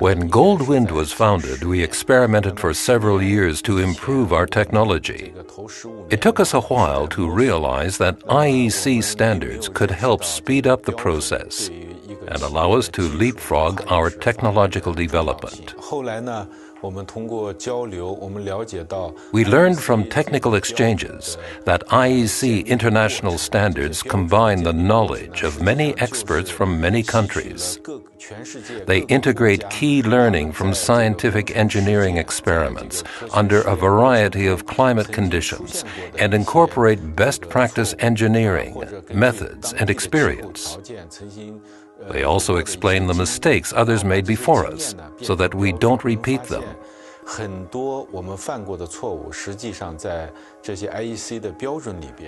When Goldwind was founded, we experimented for several years to improve our technology. It took us a while to realize that IEC standards could help speed up the process and allow us to leapfrog our technological development. We learned from technical exchanges that IEC international standards combine the knowledge of many experts from many countries. They integrate key learning from scientific engineering experiments under a variety of climate conditions and incorporate best practice engineering, methods, and experience. They also explain the mistakes others made before us so that we don't repeat them.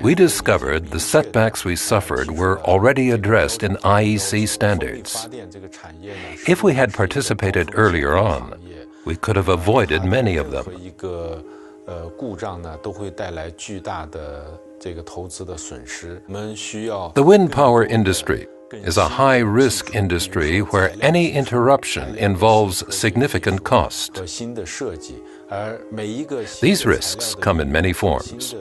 We discovered the setbacks we suffered were already addressed in IEC standards. If we had participated earlier on, we could have avoided many of them. The wind power industry is a high risk industry where any interruption involves significant cost. These risks come in many forms.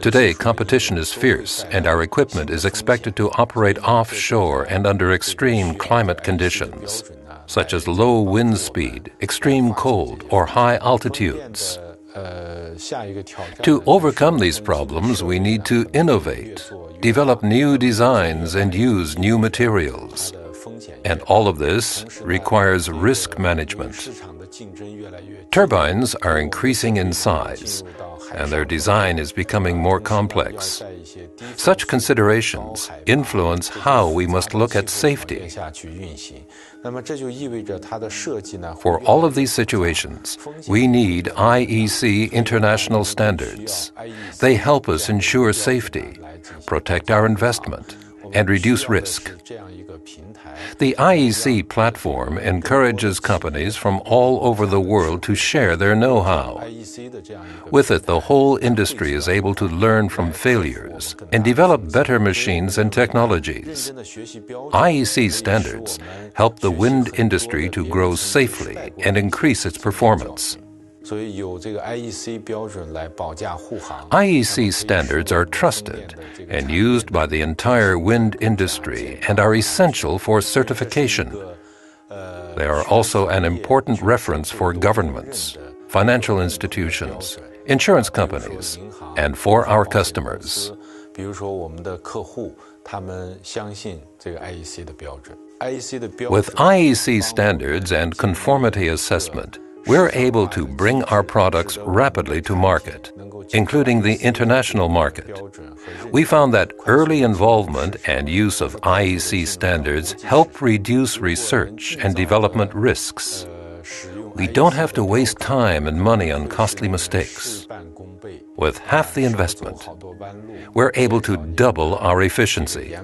Today, competition is fierce, and our equipment is expected to operate offshore and under extreme climate conditions, such as low wind speed, extreme cold, or high altitudes. To overcome these problems, we need to innovate, develop new designs, and use new materials. And all of this requires risk management. Turbines are increasing in size, and their design is becoming more complex. Such considerations influence how we must look at safety. For all of these situations, we need IEC international standards. They help us ensure safety, protect our investment, and reduce risk. The IEC platform encourages companies from all over the world to share their know how. With it, the whole industry is able to learn from failures and develop better machines and technologies. IEC standards help the wind industry to grow safely and increase its performance. IEC standards are trusted and used by the entire wind industry and are essential for certification. They are also an important reference for governments, financial institutions, insurance companies, and for our customers. With IEC standards and conformity assessment, we're able to bring our products rapidly to market, including the international market. We found that early involvement and use of IEC standards help reduce research and development risks. We don't have to waste time and money on costly mistakes. With half the investment, we're able to double our efficiency.